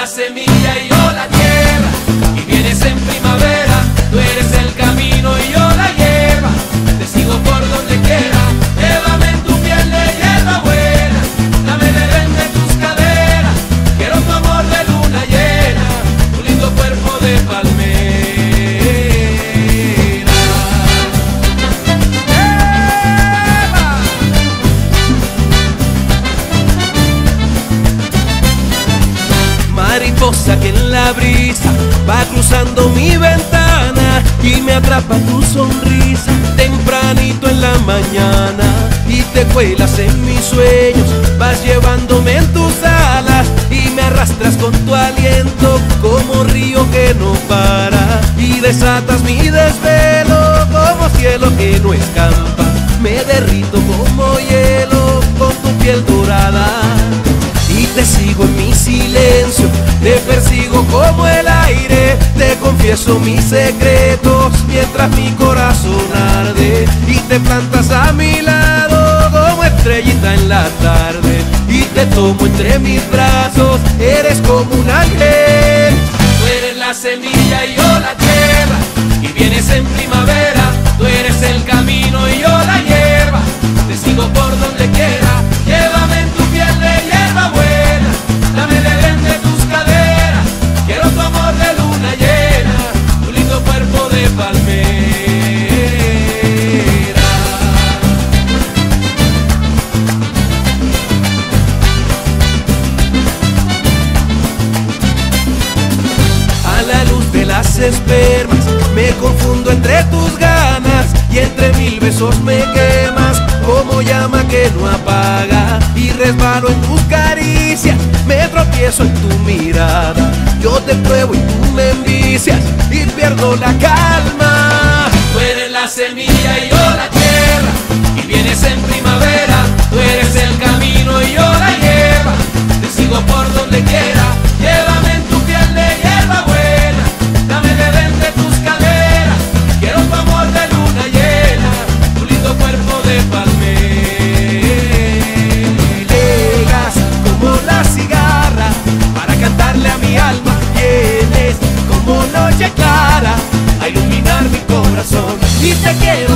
la semilla y yo la Que en la brisa va cruzando mi ventana y me atrapa tu sonrisa tempranito en la mañana y te cuelas en mis sueños, vas llevándome en tus alas y me arrastras con tu aliento como río que no para y desatas mi desvelo como cielo que no escampa, me derrito como confieso mis secretos mientras mi corazón arde y te plantas a mi lado como estrellita en la tarde y te tomo entre mis brazos, eres como un ángel. Tú eres la semilla y yo la tierra, y vienes en primavera, espermas me confundo entre tus ganas y entre mil besos me quemas. Como llama que no apaga y resbalo en tus caricias, me tropiezo en tu mirada, yo te pruebo y tú me envicias y pierdo la calma. Tú eres la semilla y yo te quiero.